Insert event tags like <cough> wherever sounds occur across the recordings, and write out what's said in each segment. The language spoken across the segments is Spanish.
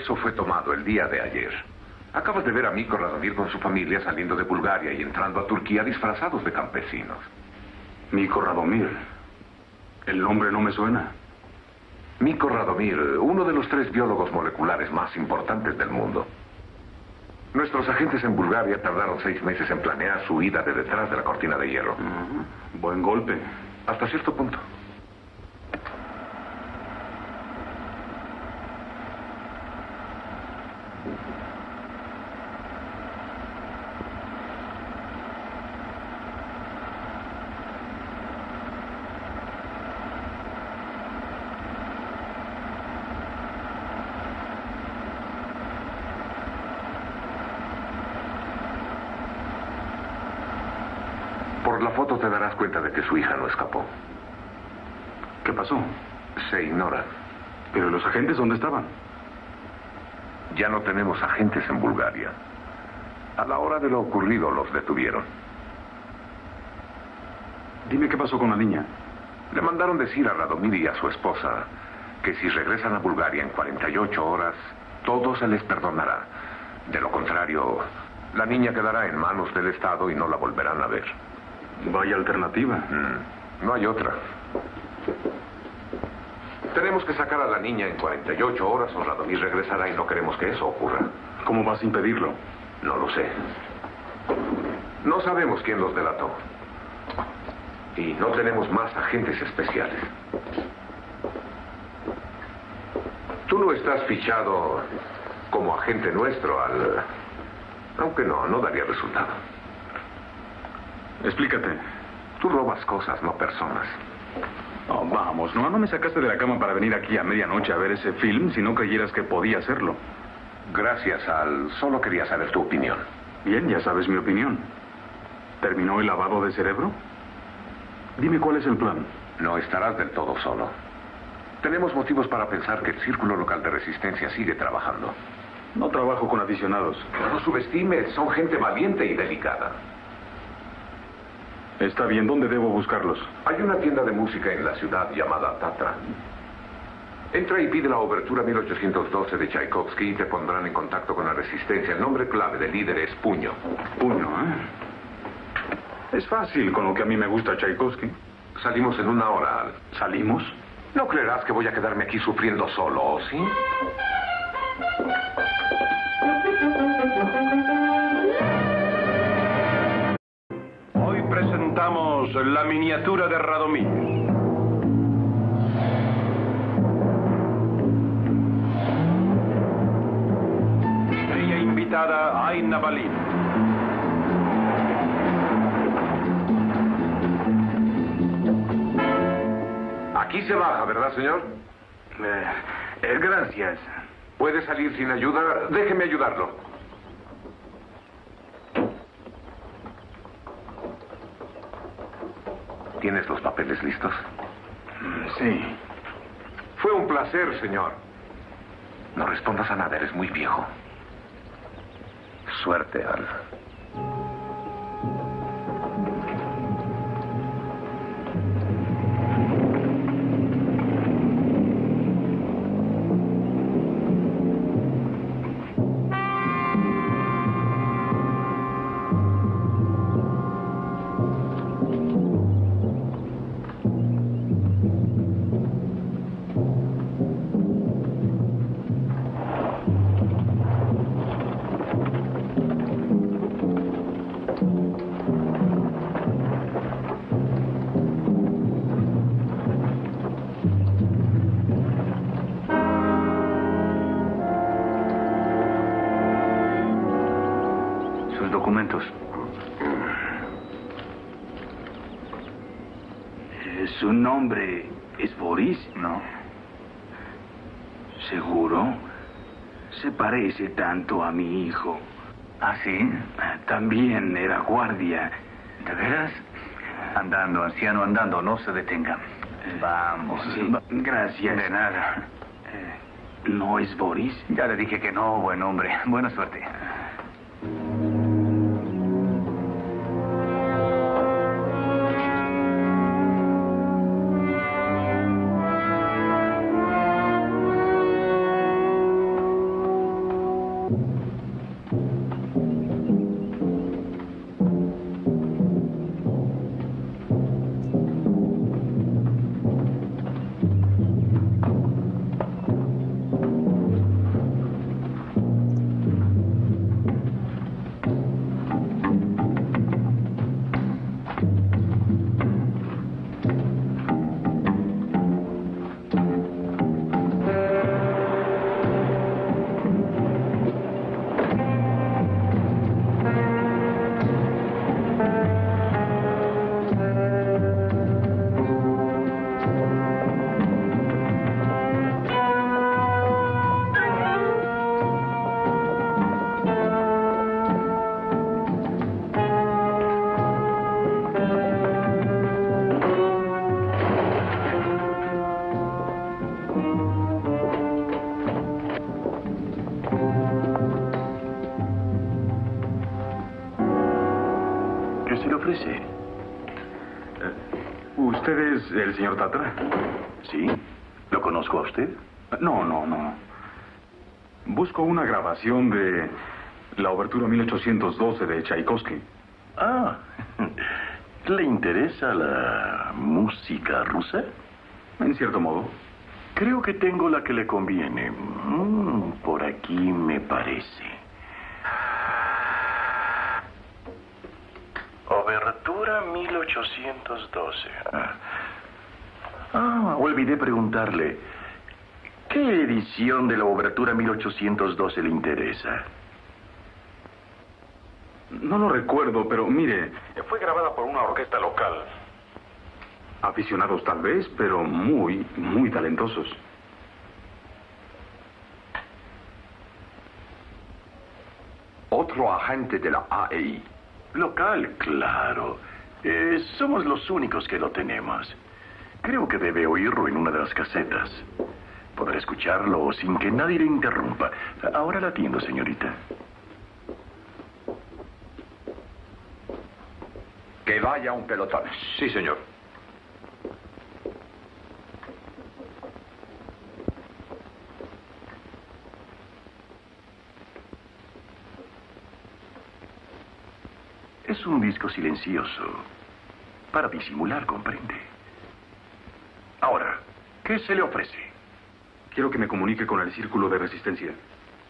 Eso fue tomado el día de ayer. Acabas de ver a Miko Radomir con su familia saliendo de Bulgaria y entrando a Turquía disfrazados de campesinos. Miko Radomir. El nombre no me suena. Miko Radomir, uno de los tres biólogos moleculares más importantes del mundo. Nuestros agentes en Bulgaria tardaron seis meses en planear su huida de detrás de la cortina de hierro. Buen golpe. Hasta cierto punto. Por la foto te darás cuenta de que su hija no escapó. ¿Qué pasó? Se ignora. ¿Pero los agentes dónde estaban? Ya no tenemos agentes en Bulgaria. A la hora de lo ocurrido los detuvieron. Dime qué pasó con la niña. Le mandaron decir a Radomir y a su esposa que si regresan a Bulgaria en 48 horas, todo se les perdonará. De lo contrario, la niña quedará en manos del Estado y no la volverán a ver. Vaya alternativa. Mm, no hay otra. Tenemos que sacar a la niña en 48 horas o Radomir regresará y no queremos que eso ocurra. ¿Cómo vas a impedirlo? No lo sé. No sabemos quién los delató. Y no tenemos más agentes especiales. Tú no estás fichado como agente nuestro al... Aunque no, no daría resultado. Explícate. Tú robas cosas, no personas. Oh, vamos, no, no me sacaste de la cama para venir aquí a medianoche a ver ese film si no creyeras que podía hacerlo. Gracias al... Solo quería saber tu opinión. Bien, ya sabes mi opinión. ¿Terminó el lavado de cerebro? Dime cuál es el plan. No estarás del todo solo. Tenemos motivos para pensar que el Círculo Local de Resistencia sigue trabajando. No trabajo con aficionados. No subestimes, son gente valiente y delicada. Está bien, ¿dónde debo buscarlos? Hay una tienda de música en la ciudad llamada Tatra. Entra y pide la obertura 1812 de Tchaikovsky y te pondrán en contacto con la resistencia. El nombre clave del líder es Puño. Puño, ¿eh? Es fácil con lo que a mí me gusta Tchaikovsky. Salimos en una hora. Al. ¿Salimos? No creerás que voy a quedarme aquí sufriendo solo, ¿o sí? Presentamos la miniatura de Radomir. Estrella invitada Aina Balin. Aquí se baja, ¿verdad, señor? Eh, gracias. ¿Puede salir sin ayuda? Déjeme ayudarlo. ¿Tienes los papeles listos? Sí. Fue un placer, señor. No respondas a nada, eres muy viejo. Suerte, Al. ¿Su nombre es Boris? No. ¿Seguro? Se parece tanto a mi hijo. ¿Ah, sí? Ah, También era guardia. ¿De veras? Andando, anciano, andando, no se detenga. Vamos. Sí, gracias. De nada. Eh, ¿No es Boris? Ya le dije que no, buen hombre. Buena suerte. El señor Tatra? ¿Sí? ¿Lo conozco a usted? No, no, no. Busco una grabación de la obertura 1812 de Tchaikovsky. Ah, <laughs> ¿le interesa la música rusa? En cierto modo. Creo que tengo la que le conviene. Mm, por aquí me parece. Obertura 1812. Ah. Ah, olvidé preguntarle. ¿Qué edición de la Obertura 1812 le interesa? No lo recuerdo, pero mire, fue grabada por una orquesta local. Aficionados tal vez, pero muy, muy talentosos. Otro agente de la AEI. Local, claro. Eh, somos los únicos que lo tenemos. Creo que debe oírlo en una de las casetas. Podrá escucharlo sin que nadie le interrumpa. Ahora la atiendo, señorita. Que vaya un pelotón. Sí, señor. Es un disco silencioso. Para disimular, comprende. Ahora, ¿qué se le ofrece? Quiero que me comunique con el círculo de resistencia.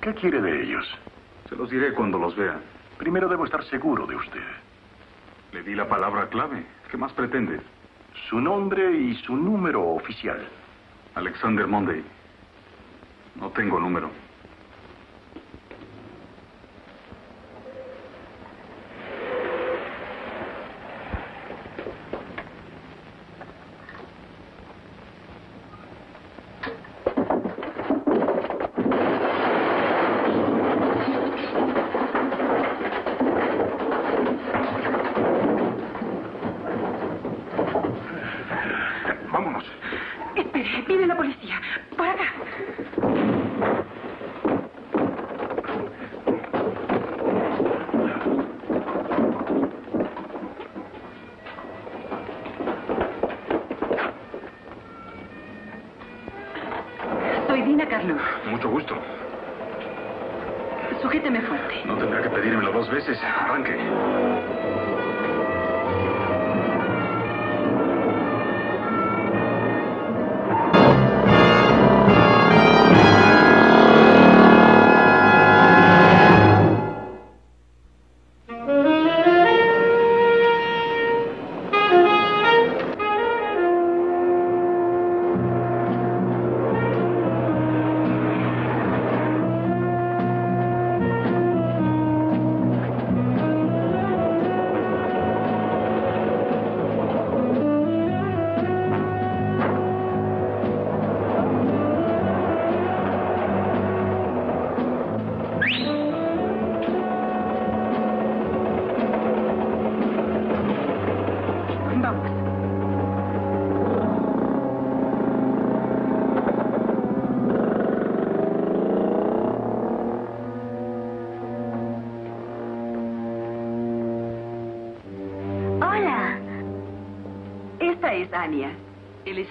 ¿Qué quiere de ellos? Se los diré cuando los vea. Primero debo estar seguro de usted. Le di la palabra clave. ¿Qué más pretende? Su nombre y su número oficial. Alexander Monday. No tengo número. Vámonos. Espere, viene la policía. Por acá. Soy Dina Carlos. Mucho gusto. Sujéteme fuerte. No tendrá que pedírmelo dos veces. Arranque.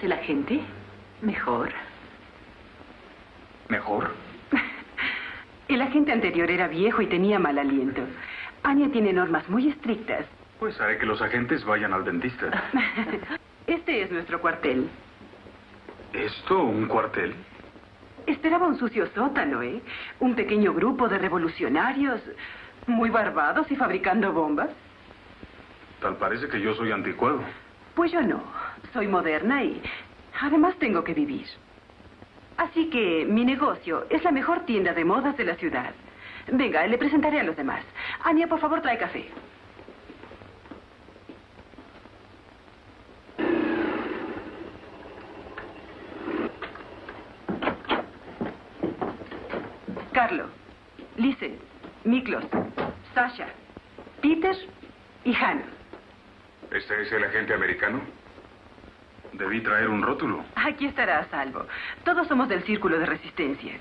¿Él es el agente? Mejor. ¿Mejor? <laughs> El agente anterior era viejo y tenía mal aliento. Ania tiene normas muy estrictas. Pues haré que los agentes vayan al dentista. <laughs> Este es nuestro cuartel. ¿Esto un cuartel? Esperaba un sucio sótano, ¿eh? Un pequeño grupo de revolucionarios muy barbados y fabricando bombas. Tal parece que yo soy anticuado. Pues yo no. Soy moderna y además tengo que vivir. Así que mi negocio es la mejor tienda de modas de la ciudad. Venga, le presentaré a los demás. Ania, por favor, trae café. Carlo, Lise, Miklos, Sasha, Peter y Hannah. ¿Este es el agente americano? Debí traer un rótulo. Aquí estará a salvo. Todos somos del círculo de resistencia.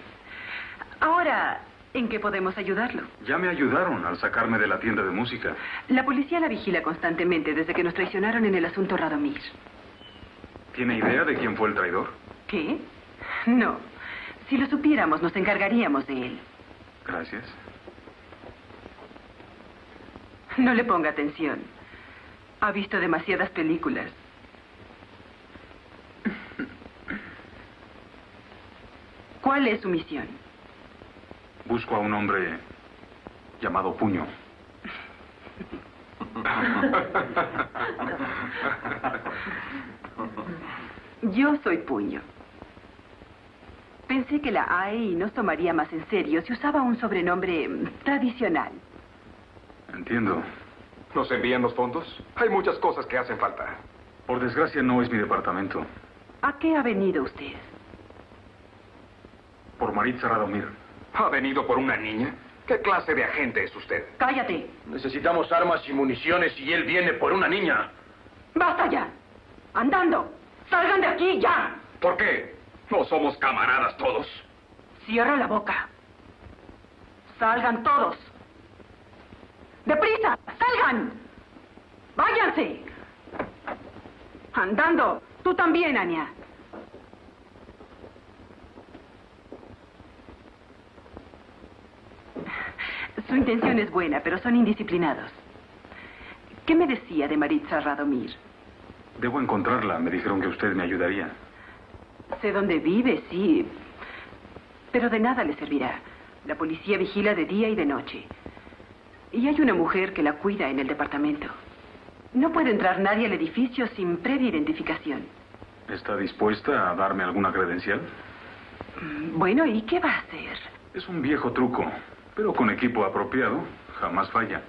Ahora, ¿En qué podemos ayudarlo? Ya me ayudaron al sacarme de la tienda de música. La policía la vigila constantemente desde que nos traicionaron en el asunto Radomir. ¿Tiene idea de quién fue el traidor? ¿Qué? No. Si lo supiéramos, nos encargaríamos de él. Gracias. No le ponga atención. Ha visto demasiadas películas. ¿Cuál es su misión? Busco a un hombre llamado Puño. Yo soy Puño. Pensé que la AEI nos tomaría más en serio si usaba un sobrenombre tradicional. Entiendo. ¿Nos envían los fondos? Hay muchas cosas que hacen falta. Por desgracia no es mi departamento. ¿A qué ha venido usted? Por Maritza Radomir. ¿Ha venido por una niña? ¿Qué clase de agente es usted? Cállate. Necesitamos armas y municiones y él viene por una niña. ¡Basta ya! ¡Andando! ¡Salgan de aquí ya! ¿Por qué? ¿No somos camaradas todos? Cierra la boca. Salgan todos. ¡Deprisa! ¡Salgan! ¡Váyanse! Andando. Tú también, Anya. Su intención es buena, pero son indisciplinados. ¿Qué me decía de Maritza Radomir? Debo encontrarla. Me dijeron que usted me ayudaría. Sé dónde vive, sí. Pero de nada le servirá. La policía vigila de día y de noche. Y hay una mujer que la cuida en el departamento. No puede entrar nadie al edificio sin previa identificación. ¿Está dispuesta a darme alguna credencial? Bueno, ¿y qué va a hacer? Es un viejo truco, pero con equipo apropiado jamás falla.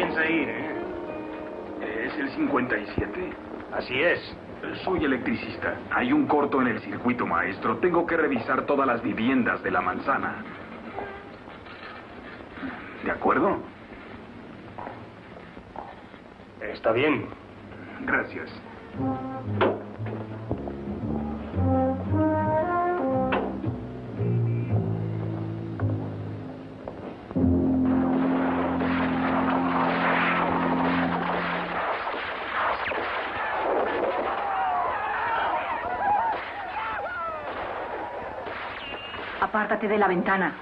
Piensa ir? eh? ¿Es el 57? Así es. Soy electricista. Hay un corto en el circuito, maestro. Tengo que revisar todas las viviendas de la manzana. ¿De acuerdo? Está bien. Gracias. De la ventana.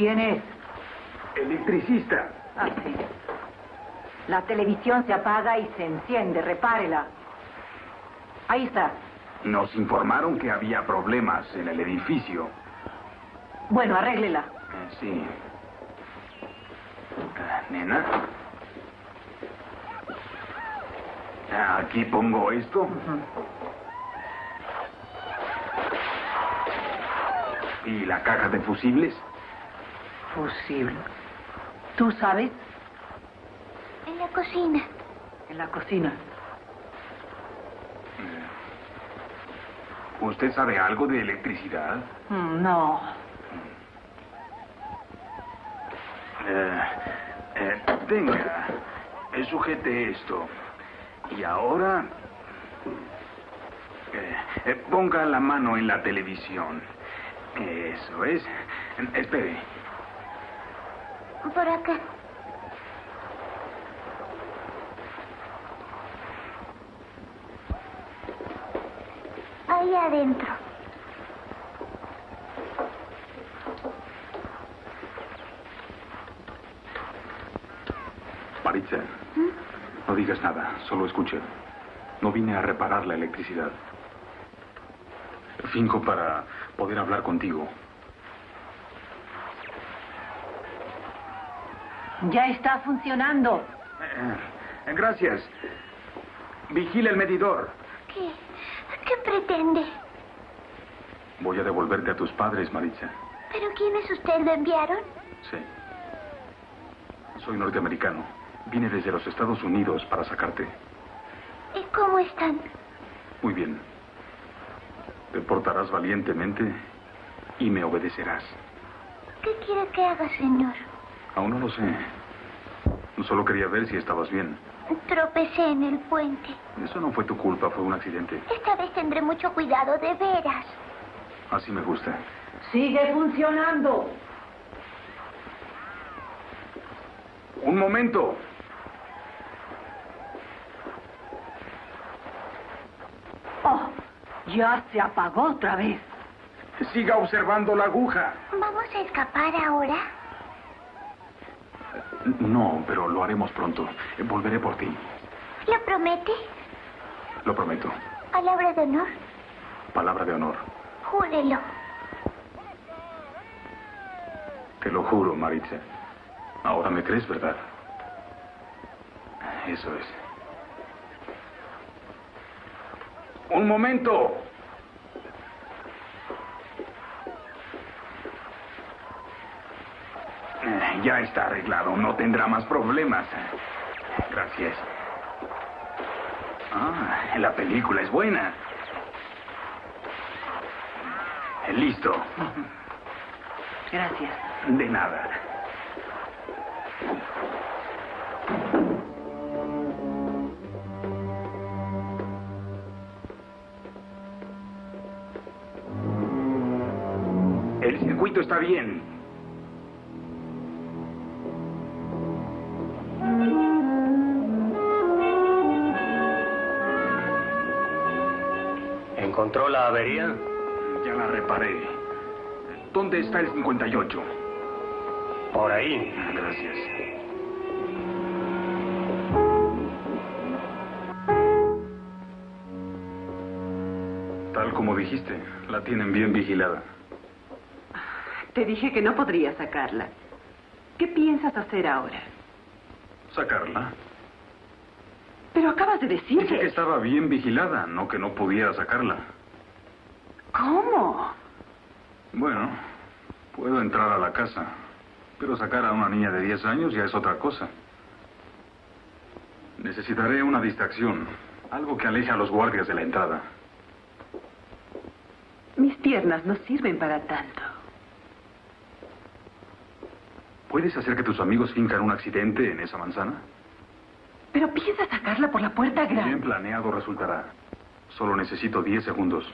¿Quién es? Electricista. Ah, sí. La televisión se apaga y se enciende, repárela. Ahí está. Nos informaron que había problemas en el edificio. Bueno, arréglela. Eh, sí. Ah, nena. Ah, aquí pongo esto. ¿Y la caja de fusibles? Fusible. ¿Tú sabes? En la cocina. En la cocina. ¿Usted sabe algo de electricidad? Mm, No. Eh, eh, tenga, eh, sujete esto. Y ahora... eh, eh, ponga la mano en la televisión. Eso es. Eh, Espere. Por acá. Ahí adentro. Maritza, no digas nada, solo escuche. No vine a reparar la electricidad. Finco para poder hablar contigo. Ya está funcionando. Eh, gracias. Vigila el medidor. ¿Qué? ¿Qué pretende? Voy a devolverte a tus padres, Maritza. ¿Pero quién es usted? ¿Lo enviaron? Sí. Soy norteamericano. Vine desde los Estados Unidos para sacarte. ¿Y cómo están? Muy bien. Te portarás valientemente y me obedecerás. ¿Qué quiere que haga, señor? Aún no lo sé. Solo quería ver si estabas bien. Tropecé en el puente. Eso no fue tu culpa, fue un accidente. Esta vez tendré mucho cuidado, de veras. Así me gusta. Sigue funcionando. Un momento. Oh, ya se apagó otra vez. Siga observando la aguja. ¿Vamos a escapar ahora? No, pero lo haremos pronto. Volveré por ti. ¿Lo promete? Lo prometo. Palabra de honor. Palabra de honor. Júrelo. Te lo juro, Maritza. Ahora me crees, ¿verdad? Eso es. Un momento. Eh, Ya está arreglado, no tendrá más problemas. Gracias. Ah, la película es buena. Listo. Gracias. De nada. El circuito está bien. ¿Encontró la avería? Ya la reparé. ¿Dónde está el 58? Por ahí. Gracias. Tal como dijiste, la tienen bien vigilada. Te dije que no podría sacarla. ¿Qué piensas hacer ahora? ¿Sacarla? Pero acabas de Dije que decirle. estaba bien vigilada, no que no pudiera sacarla. ¿Cómo? Bueno, puedo entrar a la casa, pero sacar a una niña de 10 años ya es otra cosa. Necesitaré una distracción, algo que aleje a los guardias de la entrada. Mis piernas no sirven para tanto. ¿Puedes hacer que tus amigos fincan un accidente en esa manzana? Pero piensas sacarla por la puerta Bien grande. planeado resultará. Solo necesito 10 segundos.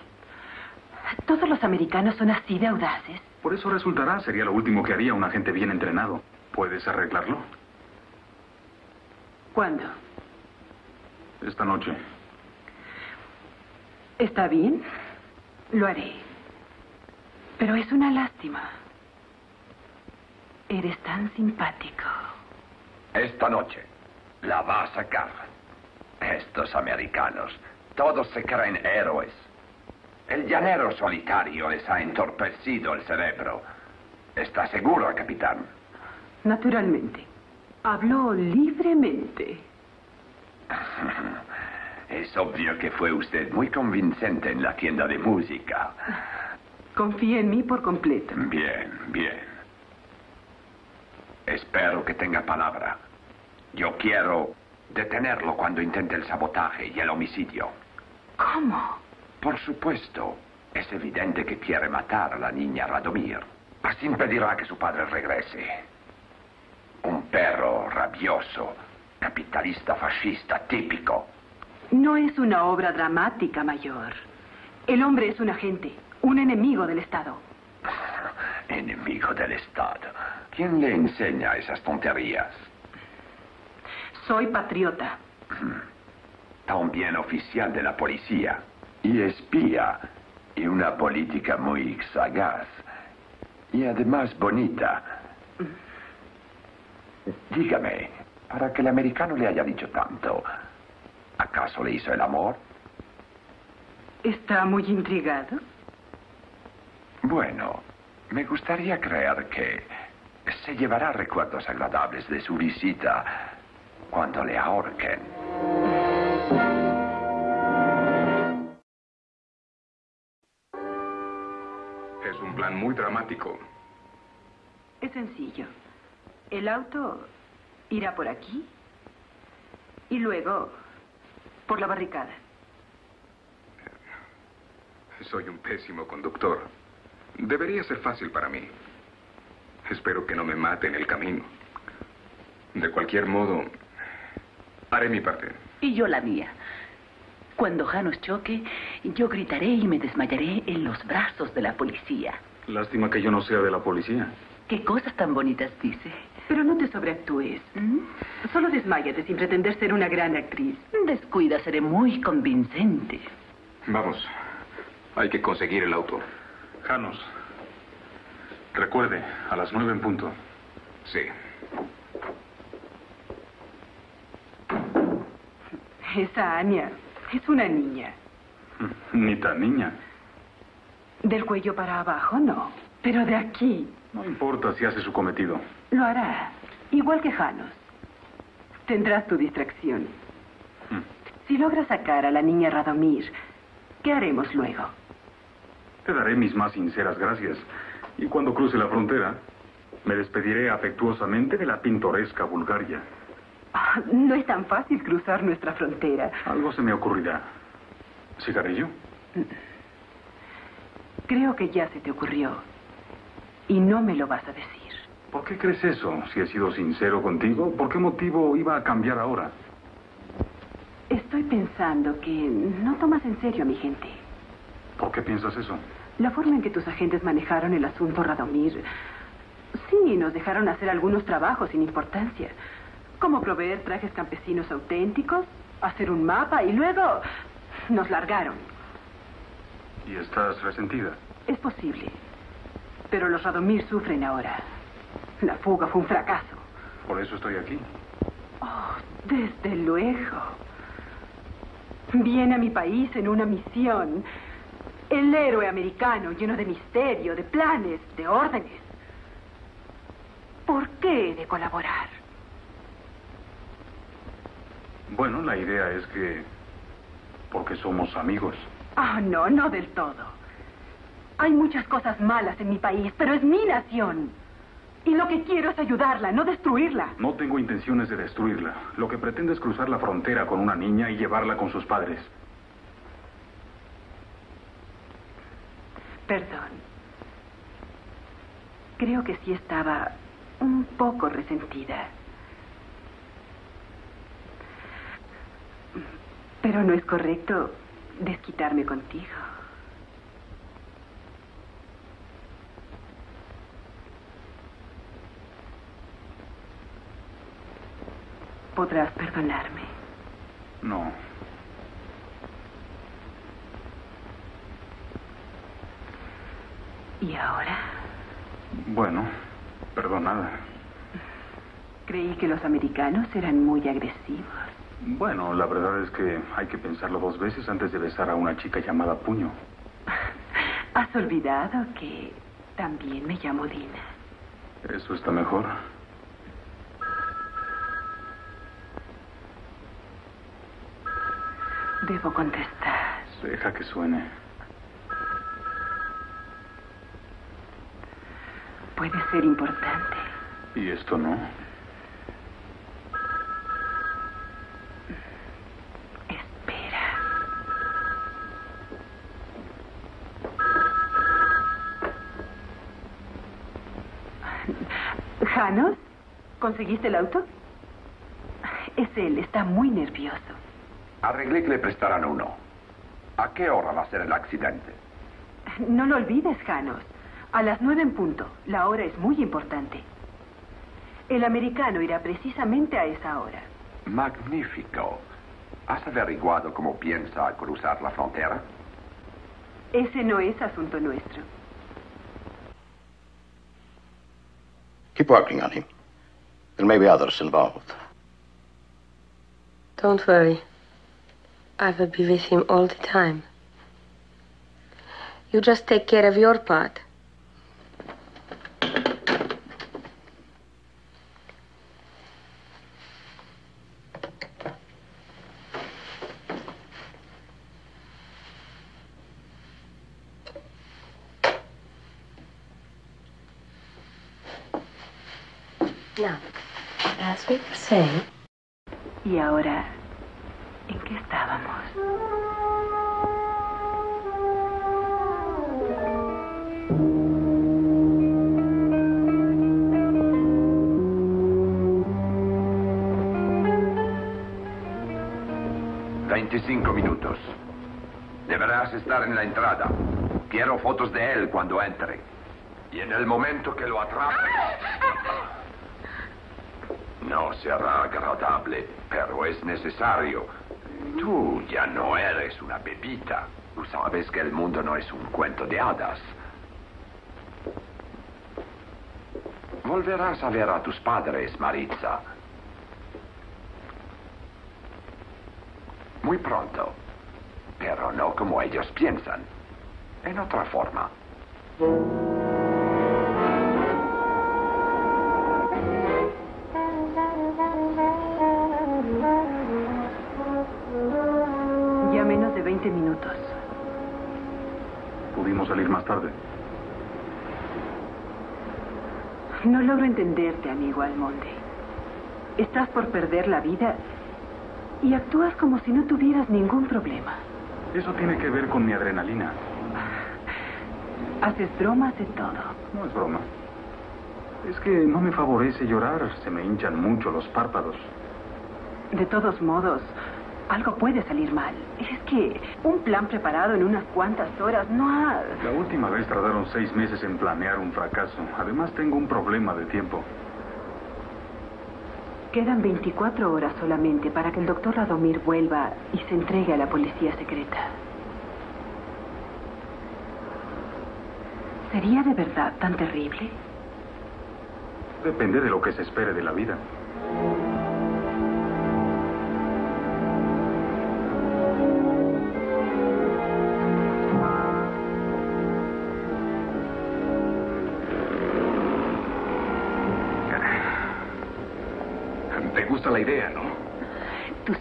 ¿Todos los americanos son así de audaces? Por eso resultará, sería lo último que haría un agente bien entrenado. ¿Puedes arreglarlo? ¿Cuándo? Esta noche. ¿Está bien? Lo haré. Pero es una lástima. Eres tan simpático. Esta noche la va a sacar. Estos americanos, todos se creen héroes. El llanero solitario les ha entorpecido el cerebro. ¿Está seguro, capitán? Naturalmente. Habló libremente. <laughs> Es obvio que fue usted muy convincente en la tienda de música. Confía en mí por completo. Bien, bien. Espero que tenga palabra. Yo quiero detenerlo cuando intente el sabotaje y el homicidio. ¿Cómo? Por supuesto. Es evidente que quiere matar a la niña Radomir. Así impedirá que su padre regrese. Un perro rabioso, capitalista fascista típico. No es una obra dramática, mayor. El hombre es un agente, un enemigo del Estado. <laughs> Enemigo del Estado. ¿Quién le enseña esas tonterías? Soy patriota. También oficial de la policía. Y espía. Y una política muy sagaz. Y además bonita. Dígame, para que el americano le haya dicho tanto, ¿acaso le hizo el amor? ¿Está muy intrigado? Bueno, me gustaría creer que se llevará recuerdos agradables de su visita cuando le ahorquen. Es un plan muy dramático. Es sencillo. El auto irá por aquí y luego por la barricada. Soy un pésimo conductor. Debería ser fácil para mí. Espero que no me mate en el camino. De cualquier modo, haré mi parte. Y yo la mía. Cuando Janos choque, yo gritaré y me desmayaré en los brazos de la policía. Lástima que yo no sea de la policía. ¿Qué cosas tan bonitas dice? Pero no te sobreactúes. Solo desmáyate sin pretender ser una gran actriz. Descuida, seré muy convincente. Vamos. Hay que conseguir el auto. Janos, recuerde, a las nueve en punto. Sí. Esa Anya es una niña. <laughs> Ni tan niña. Del cuello para abajo, no. Pero de aquí. No importa si hace su cometido. Lo hará. Igual que Janos. Tendrás tu distracción. Si logras sacar a la niña Radomir, ¿qué haremos luego? Te daré mis más sinceras gracias. Y cuando cruce la frontera, me despediré afectuosamente de la pintoresca Bulgaria. Ah, no es tan fácil cruzar nuestra frontera. Algo se me ocurrirá. ¿Cigarrillo? Creo que ya se te ocurrió. Y no me lo vas a decir. ¿Por qué crees eso? Si he sido sincero contigo, ¿por qué motivo iba a cambiar ahora? Estoy pensando que no tomas en serio a mi gente. ¿Por qué piensas eso? La forma en que tus agentes manejaron el asunto Radomir. Sí, nos dejaron hacer algunos trabajos sin importancia. Como proveer trajes campesinos auténticos, hacer un mapa y luego nos largaron. ¿Y estás resentida? Es posible. Pero los Radomir sufren ahora. La fuga fue un fracaso. Por eso estoy aquí. Oh, desde luego. Viene a mi país en una misión. El héroe americano lleno de misterio, de planes, de órdenes. ¿Por qué he de colaborar? Bueno, la idea es que... porque somos amigos. Ah, no, no del todo. Hay muchas cosas malas en mi país, pero es mi nación. Y lo que quiero es ayudarla, no destruirla. No tengo intenciones de destruirla. Lo que pretendo es cruzar la frontera con una niña y llevarla con sus padres. Perdón. Creo que sí estaba un poco resentida. Pero no es correcto desquitarme contigo. ¿Podrás perdonarme? No. ¿Y ahora? Bueno, perdonada. Creí que los americanos eran muy agresivos. Bueno, la verdad es que hay que pensarlo dos veces antes de besar a una chica llamada Puño. <laughs> ¿Has olvidado que también me llamo Dina? Eso está mejor. Debo contestar. Deja que suene. puede ser importante. ¿Y esto no? Espera. ¿Janos? ¿Conseguiste el auto? Es él, está muy nervioso. Arreglé que le prestarán uno. ¿A qué hora va a ser el accidente? No lo olvides, Janos. A las nueve en punto. La hora es muy importante. El americano irá precisamente a esa hora. Magnífico. ¿Has averiguado cómo piensa cruzar la frontera? Ese no es asunto nuestro. Keep working on him. There may be others involved. Don't worry. I will be with him all the time. You just take care of your part. Now, as we were saying, Y ahora, ¿en qué estábamos? Veinticinco minutos. Deberás estar en la entrada. Quiero fotos de él cuando entre. Y en el momento que lo atrape... Será agradable, pero es necesario. Tú ya no eres una bebita. Tú sabes que el mundo no es un cuento de hadas. Volverás a ver a tus padres, Maritza. Muy pronto. Pero no como ellos piensan. En otra forma. Salir más tarde. No logro entenderte, amigo Almonte. Estás por perder la vida y actúas como si no tuvieras ningún problema. Eso tiene que ver con mi adrenalina. Haces bromas de todo. No es broma. Es que no me favorece llorar. Se me hinchan mucho los párpados. De todos modos, algo puede salir mal. Es que un plan preparado en unas cuantas horas no ha... La última vez tardaron seis meses en planear un fracaso. Además, tengo un problema de tiempo. Quedan 24 horas solamente para que el doctor Radomir vuelva y se entregue a la policía secreta. ¿Sería de verdad tan terrible? Depende de lo que se espere de la vida.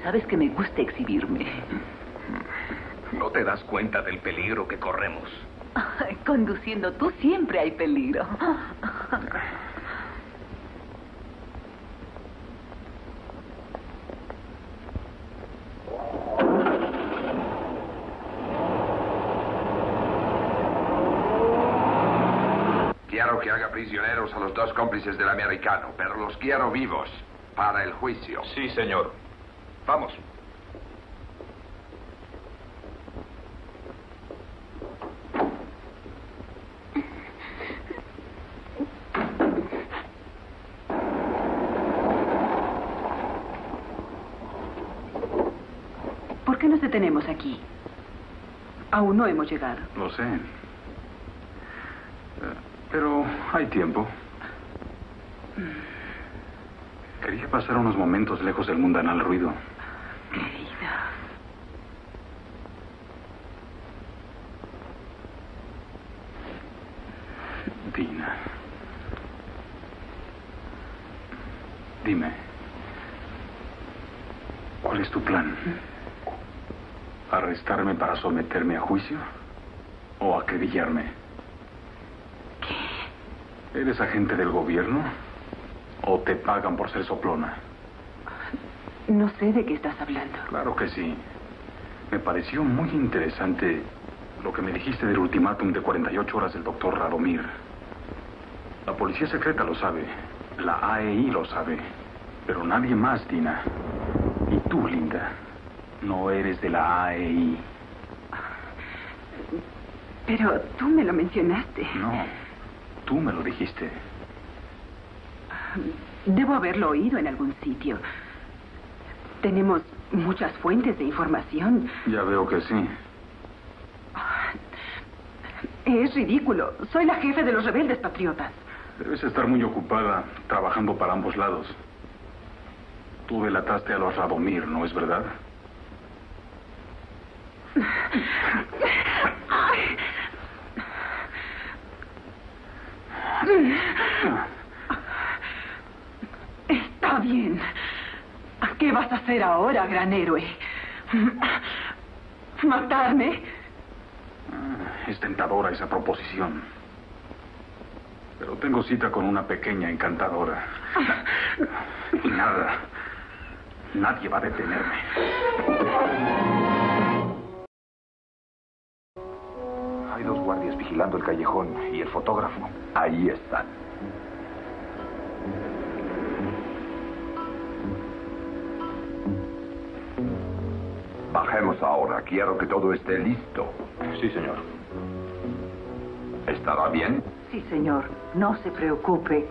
Sabes que me gusta exhibirme. No te das cuenta del peligro que corremos. Ay, Conduciendo tú siempre hay peligro. Quiero que haga prisioneros a los dos cómplices del americano, pero los quiero vivos para el juicio. Sí, señor. Vamos. ¿Por qué nos detenemos aquí? Aún no hemos llegado. Lo sé. Eh, Pero hay tiempo. Quería pasar unos momentos lejos del mundanal ruido. Querida. Dina. Dime. ¿Cuál es tu plan? ¿Arrestarme para someterme a juicio? ¿O acribillarme? ¿Eres agente del gobierno? ¿O te pagan por ser soplona? No sé de qué estás hablando. Claro que sí. Me pareció muy interesante lo que me dijiste del ultimátum de 48 horas del doctor Radomir. La policía secreta lo sabe. La AEI lo sabe. Pero nadie más, Dina. Y tú, Linda, no eres de la AEI. Pero tú me lo mencionaste. No, tú me lo dijiste. Debo haberlo oído en algún sitio. Tenemos muchas fuentes de información. Ya veo que sí. Es ridículo. Soy la jefe de los rebeldes patriotas. Debes estar muy ocupada trabajando para ambos lados. Tú delataste a los Radomir, ¿no es verdad? Está bien. ¿Qué vas a hacer ahora, gran héroe? ¿Matarme? Es tentadora esa proposición. Pero tengo cita con una pequeña encantadora. Y nada, nadie va a detenerme. Hay dos guardias vigilando el callejón y el fotógrafo. Ahí están. Ahora. Quiero que todo esté listo. Sí, señor. ¿Estará bien? Sí, señor. No se preocupe.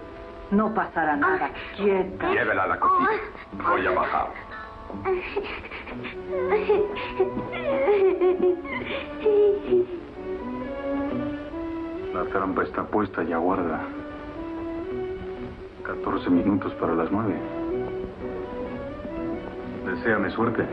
No pasará nada. Quieta. Llévela a la cocina. Voy a bajar. La trampa está puesta y aguarda. 14 minutos para las nueve. Deseame suerte.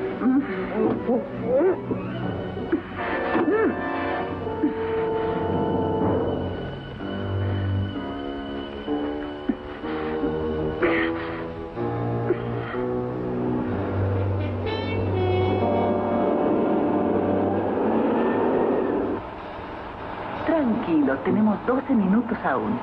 Tranquilo, tenemos 12 minutos aún.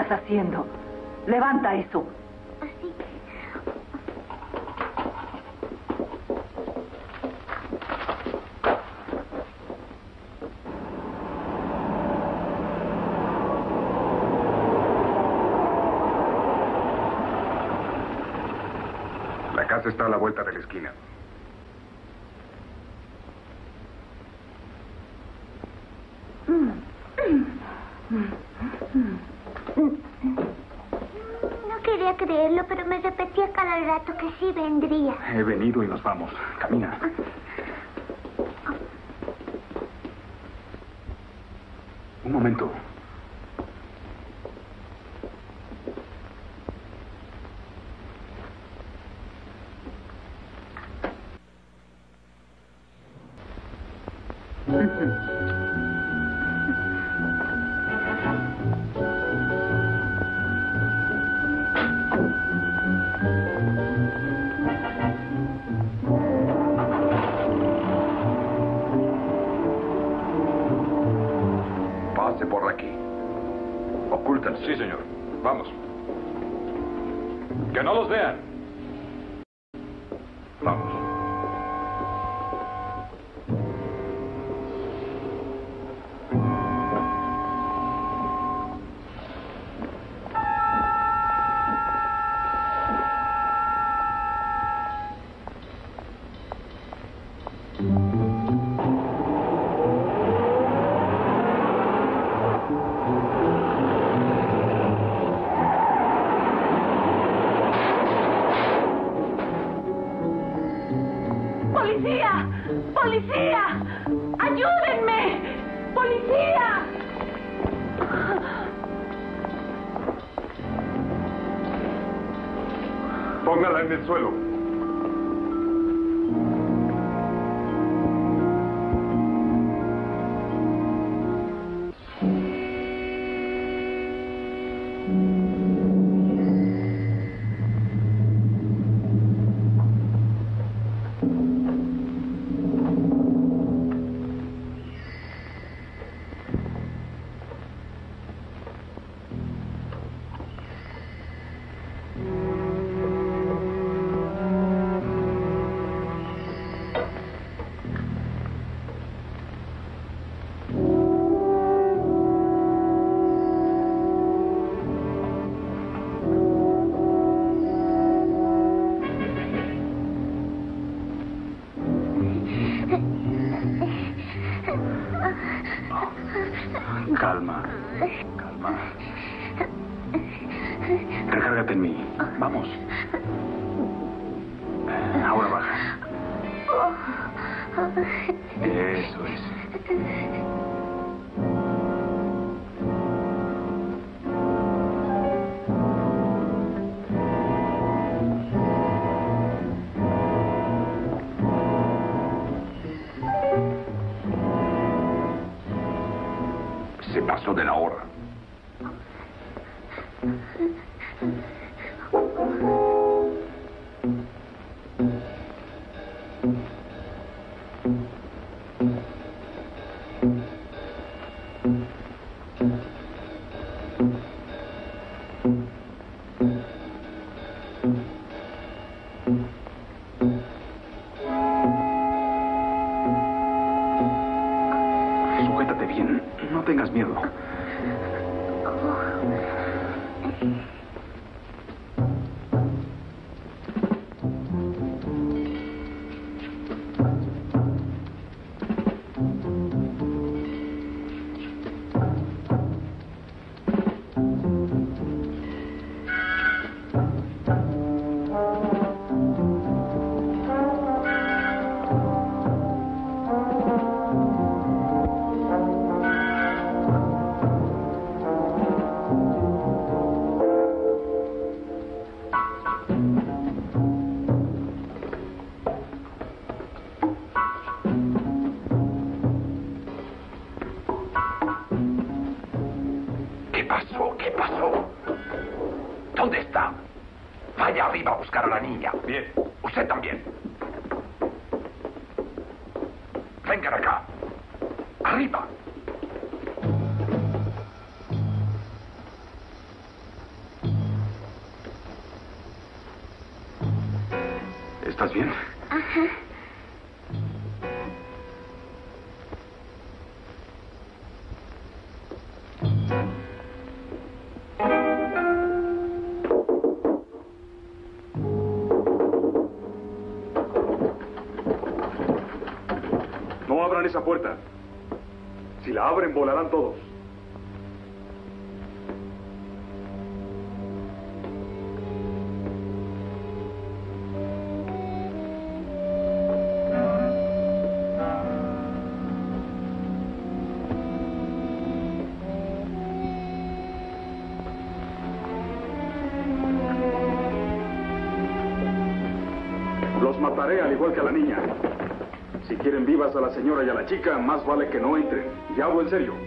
estás haciendo? Levanta eso. La casa está a la vuelta de la esquina. Vamos. Camina. Un momento. Esa puerta. Si la abren, volarán todos. Chica, más vale que no entren. Y hablo en serio.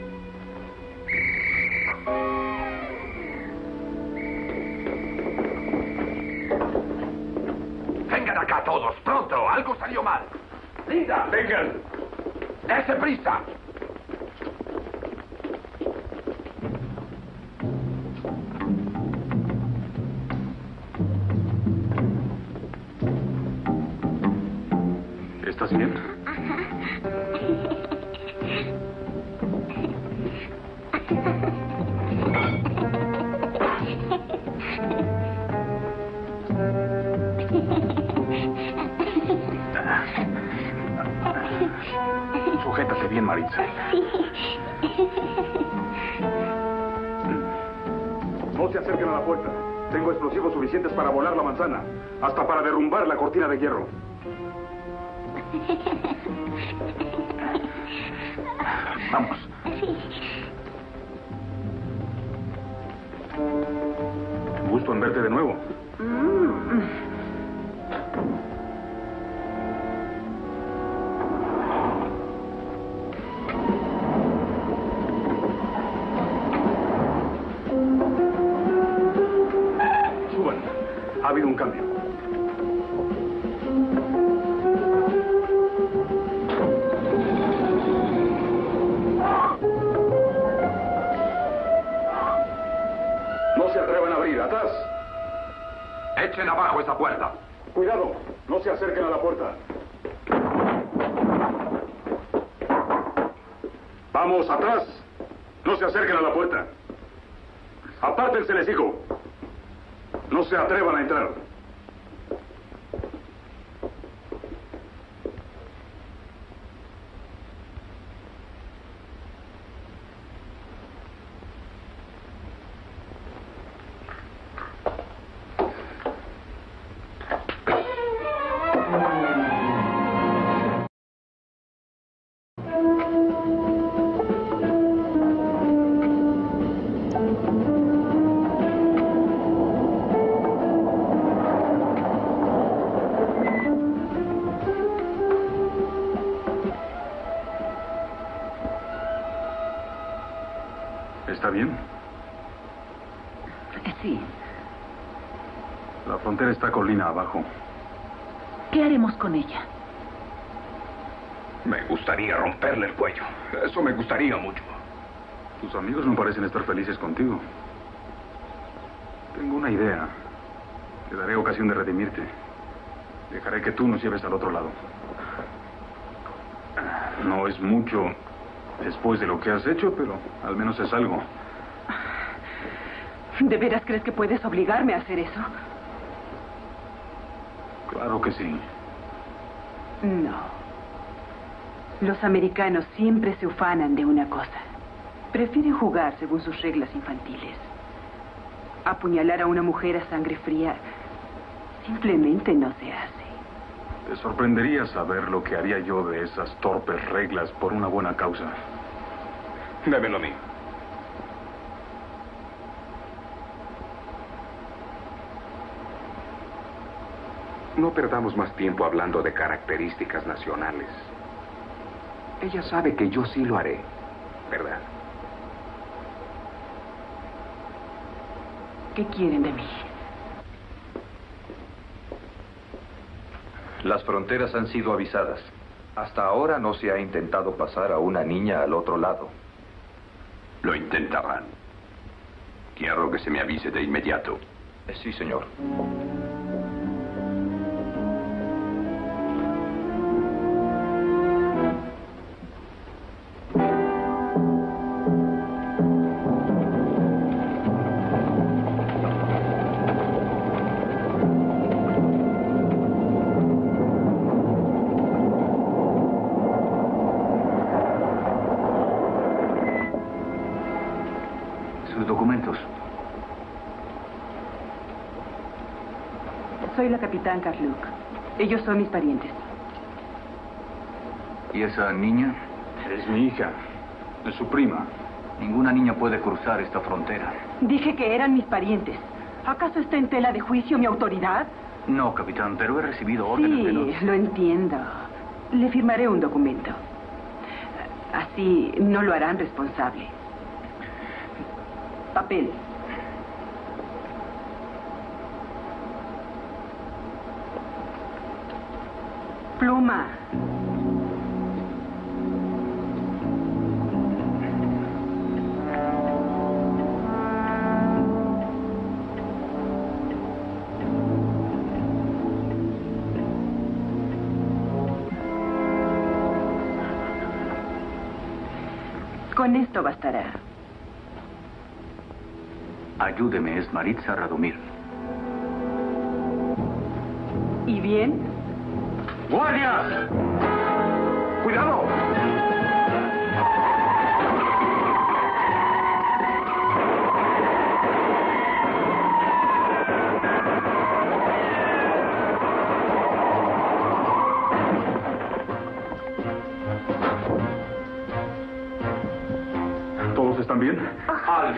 Cortina de hierro. Vamos. Gusto en verte de nuevo. Suban. Ha habido un cambio. Cuidado. No se acerquen a la puerta. Vamos, atrás. No se acerquen a la puerta. Apártense, les digo. No se atrevan a entrar. ¿Está bien? Sí. La frontera está colina abajo. ¿Qué haremos con ella? Me gustaría romperle el cuello. Eso me gustaría mucho. Tus amigos no parecen estar felices contigo. Tengo una idea. Te daré ocasión de redimirte. Dejaré que tú nos lleves al otro lado. No es mucho después de lo que has hecho, pero al menos es algo. ¿De veras crees que puedes obligarme a hacer eso? Claro que sí. No. Los americanos siempre se ufanan de una cosa. Prefieren jugar según sus reglas infantiles. Apuñalar a una mujer a sangre fría simplemente no se hace. Te sorprendería saber lo que haría yo de esas torpes reglas por una buena causa. Démelo a mí. No perdamos más tiempo hablando de características nacionales. Ella sabe que yo sí lo haré, ¿verdad? ¿Qué quieren de mí? Las fronteras han sido avisadas. Hasta ahora no se ha intentado pasar a una niña al otro lado. Lo intentarán. Quiero que se me avise de inmediato. Sí, señor. Capitán Carluc. Ellos son mis parientes. ¿Y esa niña? Es mi hija. Es su prima. Ninguna niña puede cruzar esta frontera. Dije que eran mis parientes. ¿Acaso está en tela de juicio mi autoridad? No, capitán, pero he recibido órdenes de los... Sí, lo entiendo. Le firmaré un documento. Así no lo harán responsable. Papel. Con esto bastará. Ayúdeme, es Maritza Radomir. ¿Y bien? ¡Guardias! ¡Cuidado! ¿Todos están bien? Al,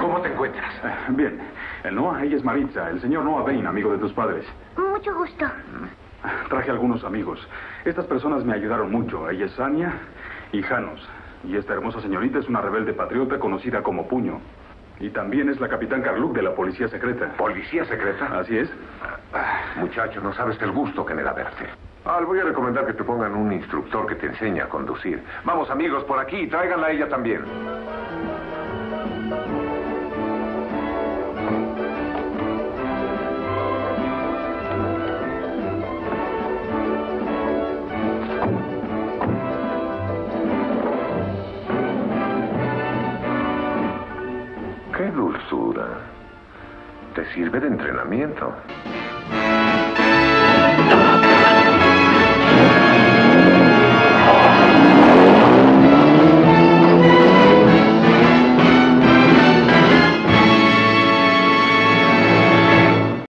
¿cómo te encuentras? Bien. El Noah, ella es Maritza. El señor Noah Bain, amigo de tus padres. Mucho gusto. Traje algunos amigos. Estas personas me ayudaron mucho. Ella es Anya y Janos. Y esta hermosa señorita es una rebelde patriota conocida como Puño. Y también es la capitán Carluc de la Policía Secreta. ¿Policía secreta? Así es. Muchacho, no sabes el gusto que me da verte. Al, voy a recomendar que te pongan un instructor que te enseñe a conducir. Vamos, amigos, por aquí. Tráiganla a ella también. Sirve de entrenamiento.